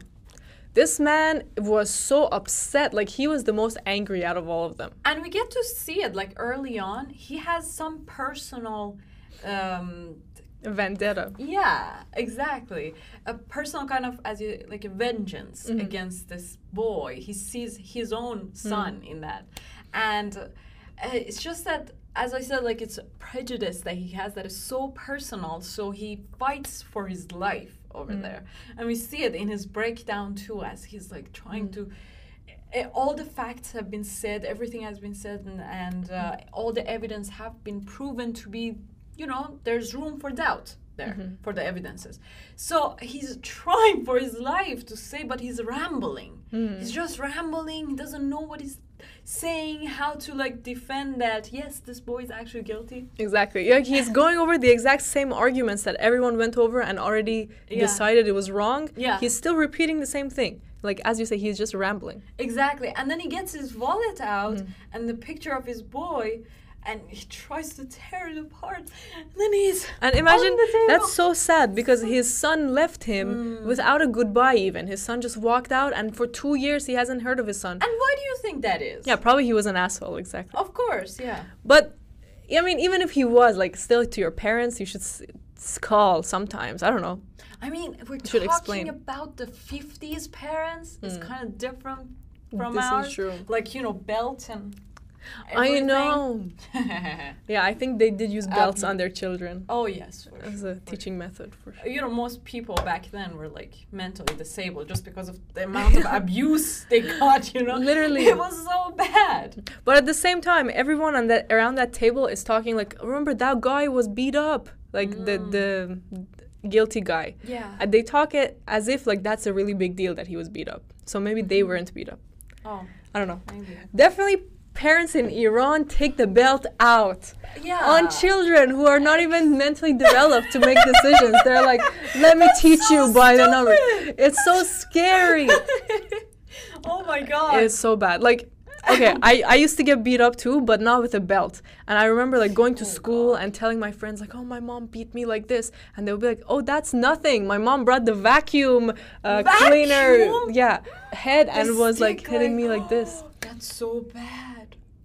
This man was so upset. Like he was the most angry out of all of them. And we get to see it like early on. He has some personal. Um, Vendetta. Yeah, exactly. A personal kind of as you like a vengeance Mm-hmm. against this boy. He sees his own Mm. son in that, and uh, it's just that, as I said, like it's prejudice that he has that is so personal. So he fights for his life over Mm. there, and we see it in his breakdown too, as he's like trying Mm. to. eh, All the facts have been said, everything has been said, and, and uh, all the evidence have been proven to be you know, there's room for doubt there for the evidences. So he's trying for his life to say, but he's rambling. He's just rambling. He doesn't know what he's saying, how to like defend that. Yes, this boy is actually guilty. Exactly. Yeah, he's going over the exact same arguments that everyone went over and already Yeah. decided it was wrong. Yeah. He's still repeating the same thing. Like as you say, he's just rambling. Exactly. And then he gets his wallet out mm. and the picture of his boy. And he tries to tear it apart. And then he's And imagine on the table. that's so sad because his son left him hmm. without a goodbye. Even his son just walked out, and for two years he hasn't heard of his son. And why do you think that is? Yeah, probably he was an asshole. Exactly. Of course, yeah. But I mean, even if he was like still to your parents, you should call sometimes. I don't know. I mean, we're should talking explain. about the 50s parents. It's hmm. kind of different from This is ours. true. Like, you know, belt I know. Yeah, I think they did use belts Um, on their children oh, yes. As sure. a teaching method for sure. You know, most people back then were like mentally disabled just because of the amount of abuse they got, you know? Literally. It was so bad. But at the same time, everyone on that around that table is talking like, remember that guy was beat up, like the the guilty guy. Yeah. And they talk it as if like that's a really big deal that he was beat up. So maybe they weren't beat up. Oh, I don't know. maybe. Definitely parents in Iran take the belt out Yeah. on children who are not even mentally developed to make decisions. They're like, let me teach so you by the numbers. stupid. It's so scary. oh my god. It's so bad. Like, okay, I, I used to get beat up too, but not with a belt. And I remember like going to school and telling my friends like, oh, my mom beat me like this, and they'll be like, oh, that's nothing. My mom brought the vacuum uh, cleaner, yeah, head and was like hitting me like this. That's so bad.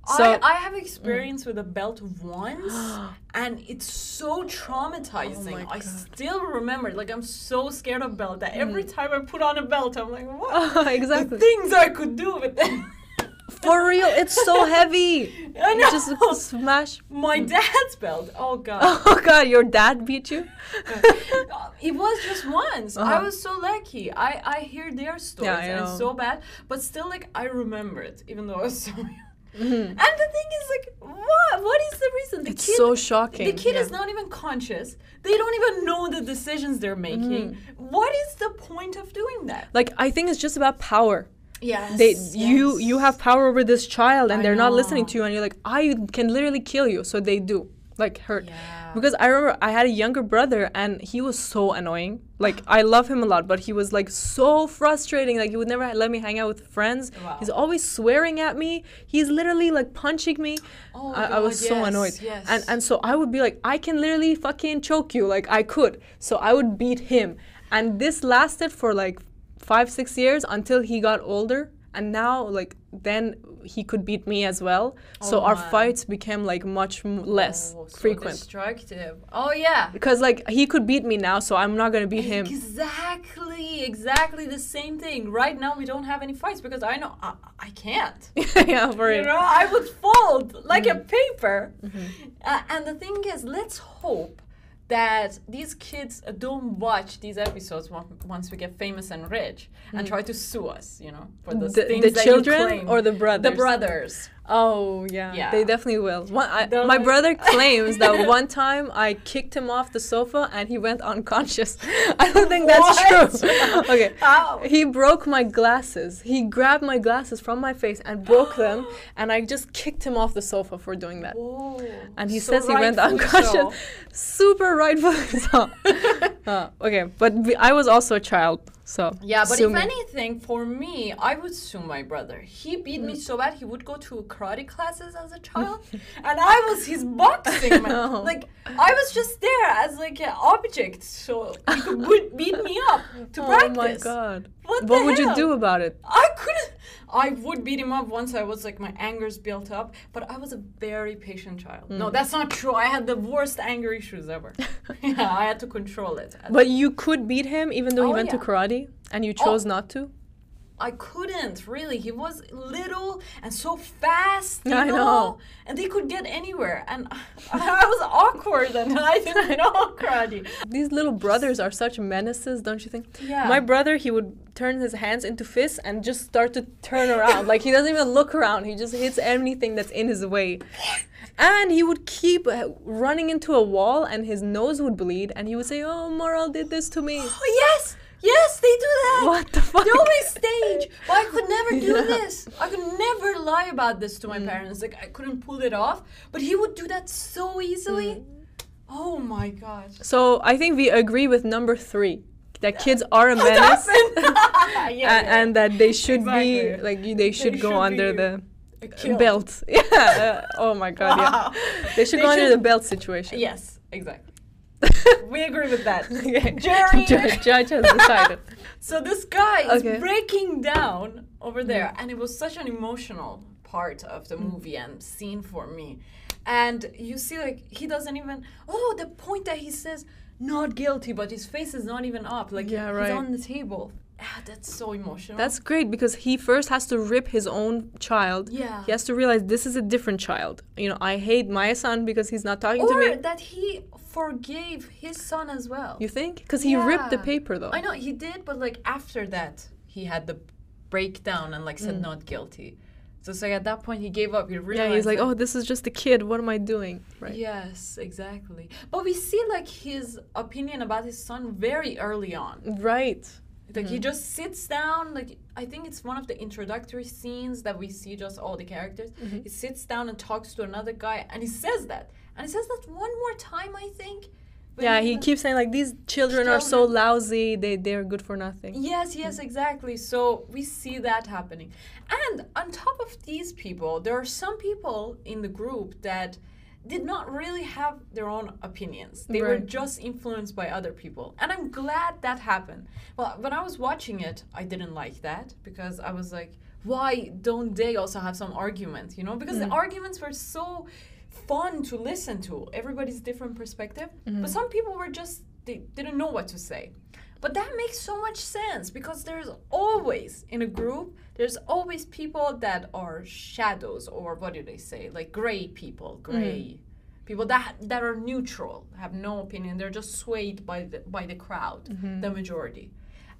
So- I, I have experience mm. with a belt once, and it's so traumatizing. Oh my I still remember. Like I'm so scared of belt that every mm. time I put on a belt, I'm like, what? exactly. The things I could do with them. For real, it's so heavy. I You know. just smash. My mm. dad's belt. Oh god. Oh god, your dad beat you? Uh, it was just once. I Uh-huh. was so lucky. I I hear their stories I and it's so bad, but still like I remember it, even though I was so young. Mm-hmm. And the thing is like, what? What is the reason? The It's so shocking. The kid yeah. is not even conscious. They don't even know the decisions they're making. Mm-hmm. What is the point of doing that? Like I think it's just about power. Yes. They you you have power over this child and I they're not listening to you and you're like I can literally kill you, so they do. Like hurt. Yeah. Because I remember I had a younger brother and he was so annoying. Like I love him a lot, but he was like so frustrating. Like he would never let me hang out with friends. Wow. He's always swearing at me. He's literally like punching me. Oh I, I was God, so yes, annoyed. yes. And and so I would be like, I can literally fucking choke you. Like I could. So I would beat him. And this lasted for like five, six years until he got older. And now like then he could beat me as well. So Oh our fights became like much m- less Oh, so frequent. destructive. Oh yeah. Because like he could beat me now, so I'm not gonna beat him. Exactly, exactly the same thing. Right now we don't have any fights because I know I, I can't. yeah, for You know, I would fold like Mm-hmm. a paper. Uh, and the thing is, let's hope that these kids don't watch these episodes once we get famous and rich and try to sue us, you know, for the, Mm. The- things the that you claim. or the brothers. The brothers? Oh yeah, Yeah. they definitely will. One, I, my brother claims that one time I kicked him off the sofa and he went unconscious. I don't think that's What? true. okay, How? he broke my glasses. He grabbed my glasses from my face and broke them, and I just kicked him off the sofa for doing that. Whoa. And he So says he went unconscious. so. Super rightfully so. Uh, okay, but we, I was also a child, so Yeah, but if me. anything, for me, I would sue my brother. He beat Mm. me so bad he would go to karate classes as a child, and I was his boxing man. No. Like I was just there as like an object, so he could would beat me up to oh practice. my god. What, What would you do about it? I couldn't. I would beat him up once I was like my anger's built up, but I was a very patient child. Mm. No, that's not true. I had the worst anger issues ever. yeah, I had to control it. But you could beat him even though he Oh, went to karate and you Oh. chose not to? I couldn't really. He was little and so fast, you I know? know. and they could get anywhere. And I was awkward, and I didn't know karate. These little brothers are such menaces, don't you think? Yeah. My brother, he would turn his hands into fists and just start to turn around. like he doesn't even look around. He just hits anything that's in his way. And he would keep uh, running into a wall and his nose would bleed and he would say, "Oh, Maral did this to me." Oh yes, yes, they do that. What the fuck? They always stage. But I could never do Yeah. this. I could never lie about this to my parents. Like I couldn't pull it off. But he would do that so easily. Oh my gosh. So, I think we agree with number 3 that kids are a menace. yeah, a- and that they should be like they should go should under the belt. Yeah. uh, oh my god. Wow. Yeah. They should They go under the belt situation. Yes, exactly. we agree with that. Okay. Jury. Judge, judge has decided. So this guy is breaking down over mm-hmm. there, and it was such an emotional part of the mm-hmm. movie and scene for me. And you see, like he doesn't even. Oh, the point that he says not guilty, but his face is not even up. Like Yeah, he's right. on the table. Ah, that's so emotional. That's great because he first has to rip his own child. Yeah. He has to realize this is a different child. You know, I hate my son because he's not talking to me. or that he forgave his son as well. You think? Because he ripped the paper though. I know he did, but like after that, he had the breakdown and like Mm. said not guilty. So it's like at that point he gave up. He realized. Yeah, he's like, oh, this is just a kid. What am I doing? Right. Yes, exactly. But we see like his opinion about his son very early on. Right. Like Mm-hmm. he just sits down. Like I think it's one of the introductory scenes that we see just all the characters. Mm-hmm. He sits down and talks to another guy, and he says that, and he says that one more time, I think. When Yeah, he keeps saying like these children are so lousy. They they're good for nothing. Yes, yes, exactly. So we see that happening. And on top of these people, there are some people in the group that did not really have their own opinions. They were just influenced by other people. And I'm glad that happened. Well, when I was watching it, I didn't like that because I was like, why don't they also have some argument, you know? Because the mm. arguments were so fun to listen to. Everybody's different perspective. But mm-hmm. some people were just they didn't know what to say. But that makes so much sense because there's always in a group, there's always people that are shadows or what do they say? Like gray people, mm-hmm. gray people that that are neutral, have no opinion. They're just swayed by the by the crowd, mm-hmm. the majority.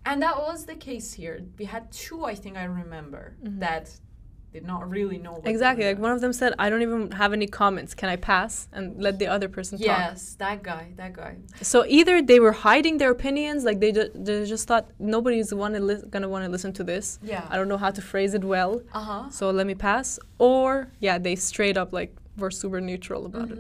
And that was the case here. We had two, I think I remember, that did not really know what Exactly. Like one of them said, "I don't even have any comments. Can I pass and let the other person talk?" Yes, that guy, that guy. So either they were hiding their opinions, like they, ju- they just thought nobody's wanna li- gonna want to listen to this. Yeah. I don't know how to phrase it well, Uh huh. so let me pass. Or yeah, they straight up like were super neutral about it.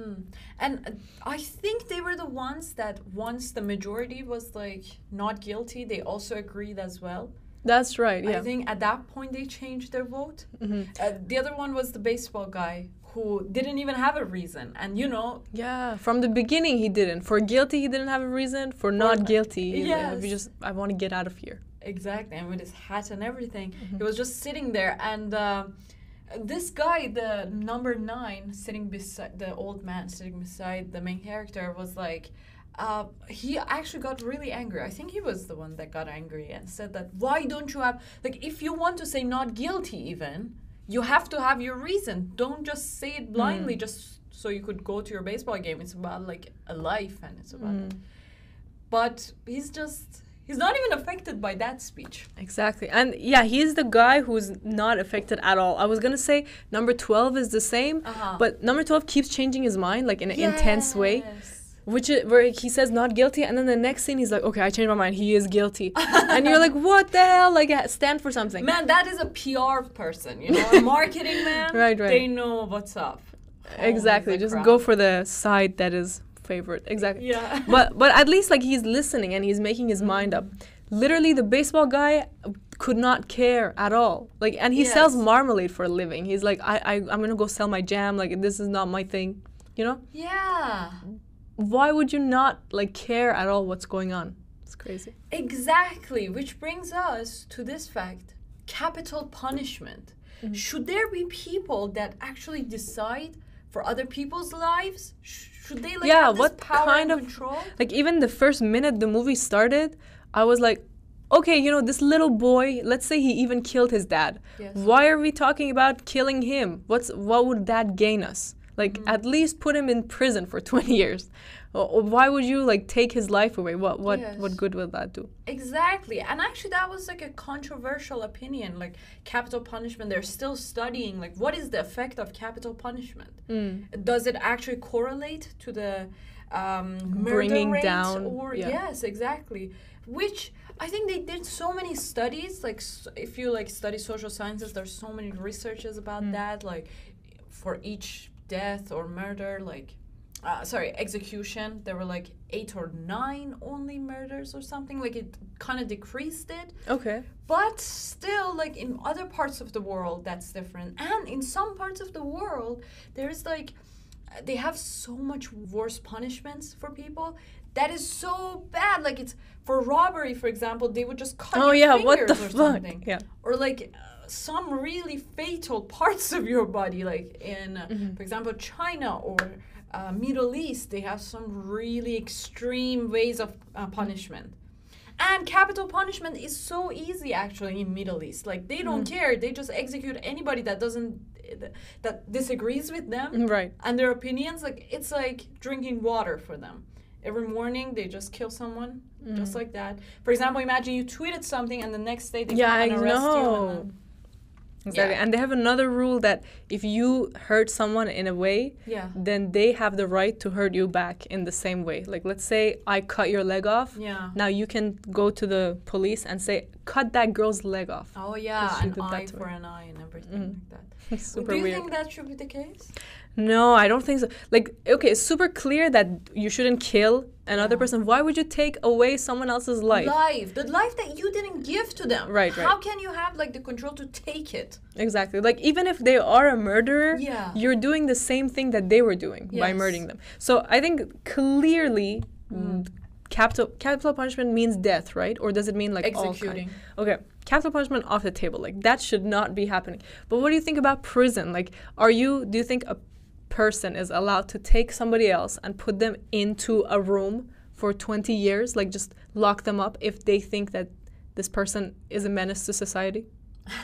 And uh, I think they were the ones that once the majority was like not guilty, they also agreed as well. That's right. Yeah. I think at that point they changed their vote. Uh, the other one was the baseball guy who didn't even have a reason, and you know, Yeah, from the beginning he didn't. For guilty, he didn't have a reason. For not guilty, he yes. we just I want to get out of here. exactly, and with his hat and everything, he was just sitting there, and uh, this guy, the number nine, sitting beside the old man sitting beside the main character, was like. Uh, he actually got really angry. I think he was the one that got angry and said that why don't you have like if you want to say not guilty even you have to have your reason. Don't just say it blindly just so you could go to your baseball game. It's about like a life and it's about. But he's just he's not even affected by that speech. Exactly. And yeah, he's the guy who's not affected at all. I was going to say number 12 is the same, Uh-huh. but number 12 keeps changing his mind like in an intense way. Yes. Which is where he says not guilty, and then the next scene he's like, "Okay, I changed my mind. He is guilty," and you're like, "What the hell? Like, uh, stand for something." Man, that is a PR person, you know, a marketing man. Right, right. They know what's up. Holy exactly. Just crap. go for the side that is favorite. Exactly. Yeah. but but at least like he's listening and he's making his mind up. Literally, the baseball guy could not care at all. Like, and he sells marmalade for a living. He's like, I, I I'm gonna go sell my jam. Like, this is not my thing. You know? Yeah. Why would you not like care at all what's going on? It's crazy. Exactly, which brings us to this fact capital punishment. Mm-hmm. Should there be people that actually decide for other people's lives? Should they like Yeah, have this what power kind and of- control? Like even the first minute the movie started, I was like, okay, you know, this little boy, let's say he even killed his dad. Yes. Why are we talking about killing him? What's what would that gain us? Like Mm. at least put him in prison for 20 years. Why would you like take his life away? What what Yes. what good will that do? Exactly. And actually that was like a controversial opinion like capital punishment they're still studying like what is the effect of capital punishment? Mm. Does it actually correlate to the um, murder Bringing down- or yeah. yes, exactly. Which I think they did so many studies like s- if you like study social sciences there's so many researches about Mm. that like for each death or murder like uh, sorry execution. There were like eight or nine only murders or something. Like it kind of decreased it. Okay. but still like in other parts of the world that's different. And in some parts of the world there's like they have so much worse punishments for people. That is so bad. Like it's for robbery for example they would just cut Oh your yeah, what the fingers or fuck? something. Yeah. or like some really fatal parts of your body like in uh, Mm-hmm. for example china or uh, middle east they have some really extreme ways of uh, punishment and capital punishment is so easy actually in middle east like they Mm. don't care they just execute anybody that doesn't that disagrees with them Right. and their opinions like it's like drinking water for them every morning they just kill someone Mm. just like that for example imagine you tweeted something and the next day they Yeah, come and I arrest you and Exactly. Yeah. And they have another rule that if you hurt someone in a way, yeah then they have the right to hurt you back in the same way. Like let's say I cut your leg off. yeah Now you can go to the police and say, cut that girl's leg off. oh yeah she an eye for her. an eye and everything mm-hmm. like that super do you weird. think that should be the case no, I don't think so. Like, okay, it's super clear that you shouldn't kill another Yeah. person. Why would you take away someone else's life? life the life that you didn't give to them Right, right. how can you have like the control to take it Exactly. Like even if they are a murderer, Yeah. you're doing the same thing that they were doing by murdering them. So I think clearly mm, capital capital punishment means death, right? Or does it mean like Executing. Okay. Capital punishment off the table. Like that should not be happening. But what do you think about prison? Like are you do you think a person is allowed to take somebody else and put them into a room for 20 years, like just lock them up if they think that this person is a menace to society?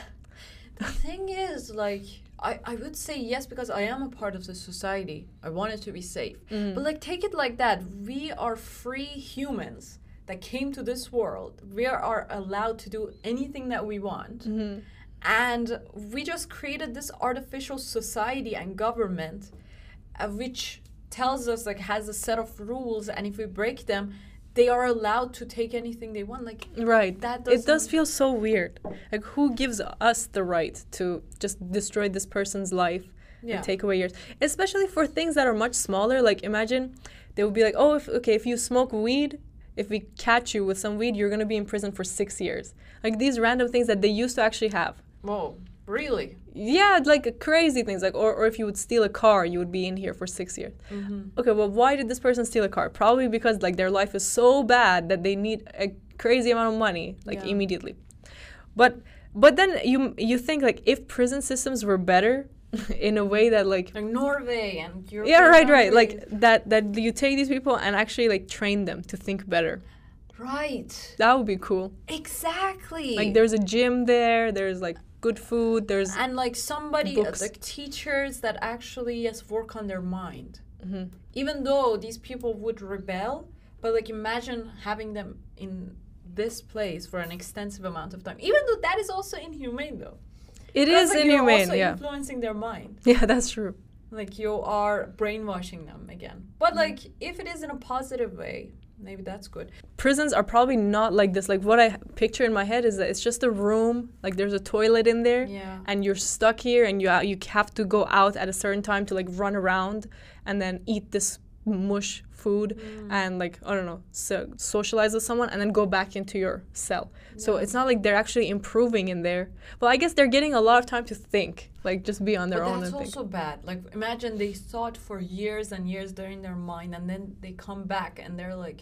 The thing is, like, I, I would say yes because I am a part of the society. I want it to be safe. Mm-hmm. But, like, take it like that. We are free humans that came to this world. We are, allowed to do anything that we want. Mm-hmm. And we just created this artificial society and government Uh, which tells us, like, has a set of rules. And if we break them, they are allowed to take anything they want. Like, Right. That it does feel so weird. Like who gives us the right to just destroy this person's life Yeah. and take away yours. Especially for things that are much smaller. Like imagine they would be like, oh, if, okay, if you smoke weed, if we catch you with some weed, you're gonna be in prison for six years. Like these random things that they used to actually have. Whoa, really? Yeah, like crazy things. Like, or, or if you would steal a car, you would be in here for six years. Mm-hmm. Okay, well, why did this person steal a car? Probably because like their life is so bad that they need a crazy amount of money, like Yeah. immediately. But but then you you think like if prison systems were better, in a way that like Like Norway and Europe. yeah right right like that that you take these people and actually like train them to think better. right. That would be cool. Exactly. Like there's a gym there. There's like good food. There's and like somebody uh, Books. like teachers that actually yes work on their mind Mm-hmm. even though these people would rebel but like imagine having them in this place for an extensive amount of time even though that is also inhumane though It is like, you're inhumane. also Yeah, influencing their mind yeah, that's true. like you are brainwashing them again Mm-hmm. but like if it is in a positive way maybe that's good prisons are probably not like this. Like what I picture in my head is that it's just a room, like there's a toilet in there, Yeah. and you're stuck here, and you uh, you have to go out at a certain time to like run around, and then eat this mush food, Mm. and like I don't know, so socialize with someone, and then go back into your cell. So it's not like they're actually improving in there. Well, I guess they're getting a lot of time to think, like just be on their but own that's and think. also bad. Like imagine they thought for years and years they're in their mind, and then they come back and they're like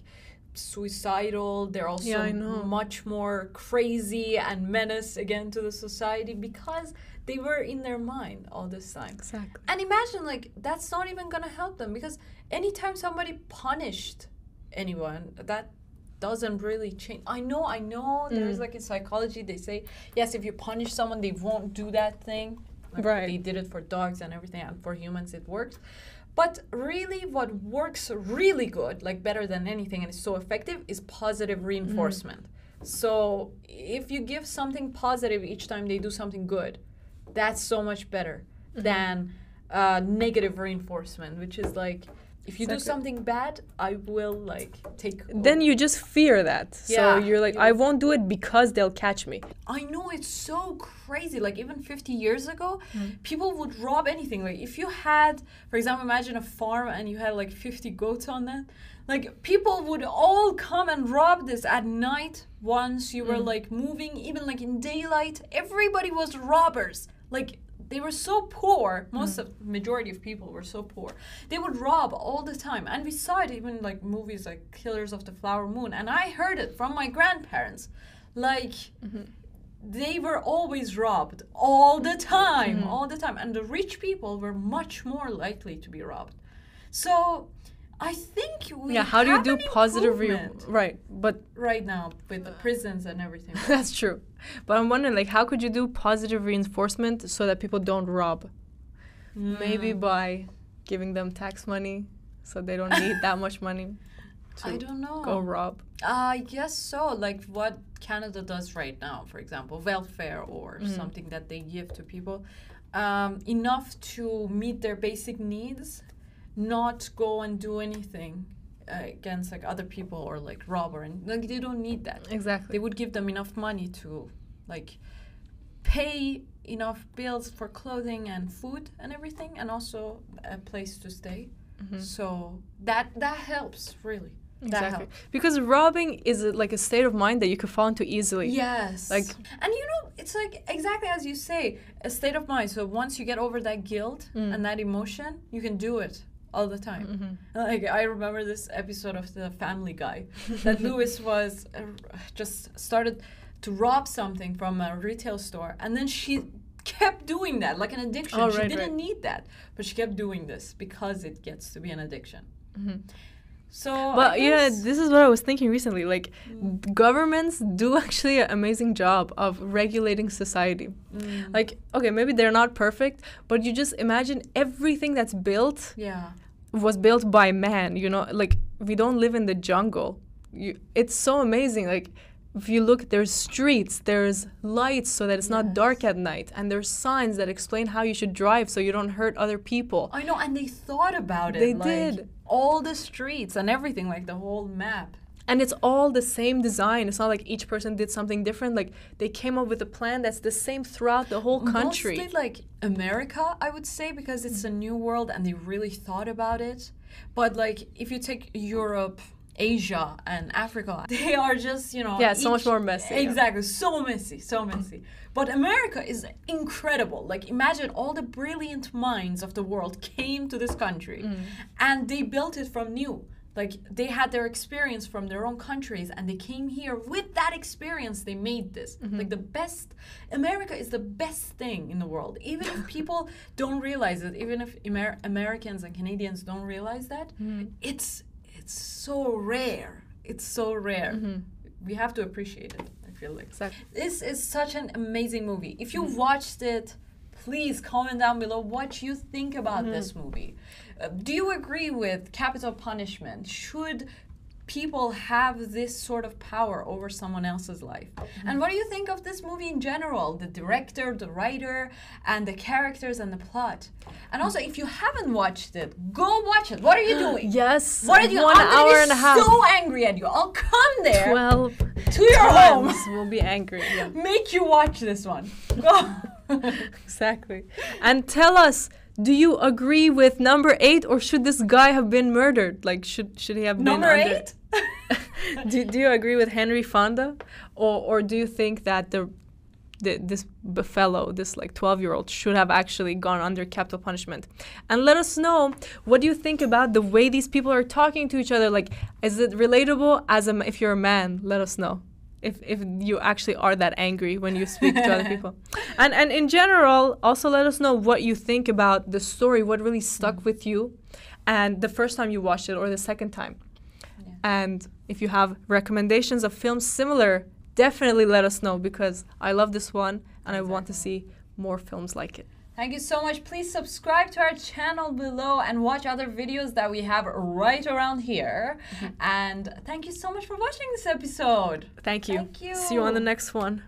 suicidal. They're also Yeah, much more crazy and menace again to the society because they were in their mind all this time. Exactly. And imagine like that's not even gonna help them because anytime somebody punished anyone, that doesn't really change. I know, I know. There's Mm. like in psychology they say yes, if you punish someone, they won't do that thing. Like Right. They did it for dogs and everything, and for humans it works. But really, what works really good, like better than anything, and is so effective, is positive reinforcement. So if you give something positive each time they do something good, that's so much better than uh, negative reinforcement, which is like if you do something bad, I will like take. Then you just fear that. So you're like, I won't do it because they'll catch me. I know it's so crazy. Like even 50 years ago, Mm. people would rob anything. Like if you had, for example, imagine a farm and you had like 50 goats on that. Like people would all come and rob this at night. Once you were Mm. like moving, even like in daylight, everybody was robbers. Like they were so poor. Most Mm. of majority of people were so poor. They would rob all the time, and we saw it even like movies like Killers of the Flower Moon. And I heard it from my grandparents. Like Mm-hmm. they were always robbed all the time, Mm-hmm. all the time. And the rich people were much more likely to be robbed. So I think we yeah, how do you do positive re- right? But right now with the prisons and everything. that's true. But I'm wondering, like, how could you do positive reinforcement so that people don't rob? Maybe Mm. by giving them tax money, so they don't need that much money I to don't know. go rob. I guess so. Like what Canada does right now, for example, welfare or Mm-hmm. something that they give to people, um, enough to meet their basic needs, not go and do anything uh, against like other people or like rob and like they don't need that. Exactly. They would give them enough money to like pay enough bills for clothing and food and everything, and also a place to stay. Mm-hmm. So that that helps really. Exactly. helps. Because robbing is a, like a state of mind that you could fall into easily. Yes. Like- and you know, it's like exactly as you say, a state of mind. So once you get over that guilt Mm. and that emotion, you can do it all the time. Mm-hmm. Like I remember this episode of the Family Guy that Lois was uh, just started to rob something from a retail store, and then she kept doing that like an addiction. Oh, she right, didn't right. need that, but she kept doing this because it gets to be an addiction. So. But yeah, this is what I was thinking recently. Like, governments do actually an amazing job of regulating society. Mm. Like, okay, maybe they're not perfect, but you just imagine everything that's built yeah. was built by man. You know, like we don't live in the jungle. You, it's so amazing. Like, if you look, there's streets, there's lights so that it's not dark at night, and there's signs that explain how you should drive so you don't hurt other people. I know, and they thought about it. They like, did. All the streets and everything, like the whole map. and it's all the same design. It's not like each person did something different. Like they came up with a plan that's the same throughout the whole country. Mostly like America, I would say, because it's a new world and they really thought about it. But like if you take Europe, Asia, and Africa, they are just you know Yeah, so much more messy, yeah. Exactly, so messy, so messy. But America is incredible. Like imagine all the brilliant minds of the world came to this country, Mm. and they built it from new. Like they had their experience from their own countries and they came here with that experience they made this. Mm-hmm. Like the best America is the best thing in the world. Even if people don't realize it, even if Amer- Americans and Canadians don't realize that, Mm-hmm. it's it's so rare. It's so rare. Mm-hmm. We have to appreciate it, I feel like. Exactly. This is such an amazing movie. If you watched it, please comment down below what you think about Mm-hmm. this movie. Uh, do you agree with capital punishment? Should people have this sort of power over someone else's life? Mm-hmm. And what do you think of this movie in general? The director, the writer, and the characters and the plot. And also, if you haven't watched it, go watch it. What are you doing? Yes, What are you? one I'm hour and a half. so angry at you. I'll come there Twelve to your home. We'll be angry. Yeah. Make you watch this one. Go. Exactly. And tell us, do you agree with number eight, or should this guy have been murdered? Like, should should he have Number been under- eight. do, do you agree with Henry Fonda, or or do you think that the, the this fellow, this like twelve year old, should have actually gone under capital punishment? And let us know what do you think about the way these people are talking to each other. Like, is it relatable? As a if you're a man, let us know. If, if you actually are that angry when you speak to other people. And and in general also let us know what you think about the story what really stuck mm. with you and the first time you watched it or the second time. And if you have recommendations of films similar, definitely let us know because I love this one and I want to see more films like it. Thank you so much. Please subscribe to our channel below and watch other videos that we have right around here. Mm-hmm. And thank you so much for watching this episode. Thank you. Thank you. See you on the next one.